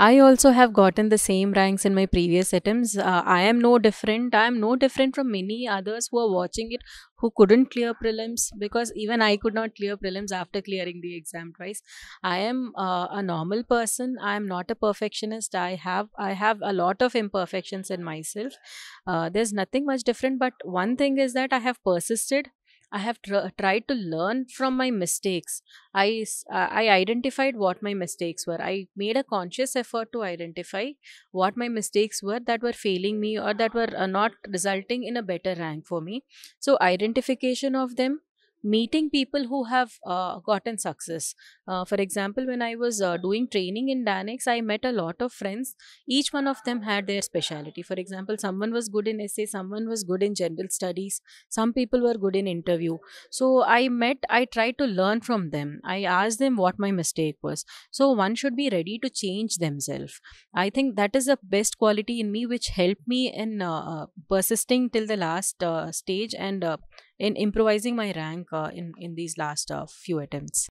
I also have gotten the same ranks in my previous attempts. Uh, I am no different. I am no different from many others who are watching it who couldn't clear prelims because even I could not clear prelims after clearing the exam twice. I am uh, a normal person. I am not a perfectionist. I have I have a lot of imperfections in myself. Uh, there's nothing much different, but one thing is that I have persisted I have tr- tried to learn from my mistakes. I, I identified what my mistakes were. I made a conscious effort to identify what my mistakes were that were failing me or that were uh, not resulting in a better rank for me. So, identification of them, meeting people who have uh, gotten success. Uh, for example, when I was uh, doing training in DANICS, I met a lot of friends. Each one of them had their specialty. For example, someone was good in essay, someone was good in general studies, some people were good in interview so i met i tried to learn from them i asked them what my mistake was so one should be ready to change themselves i think that is the best quality in me which helped me in uh, uh, persisting till the last uh, stage and in improvising my rank uh, in in these last uh, few attempts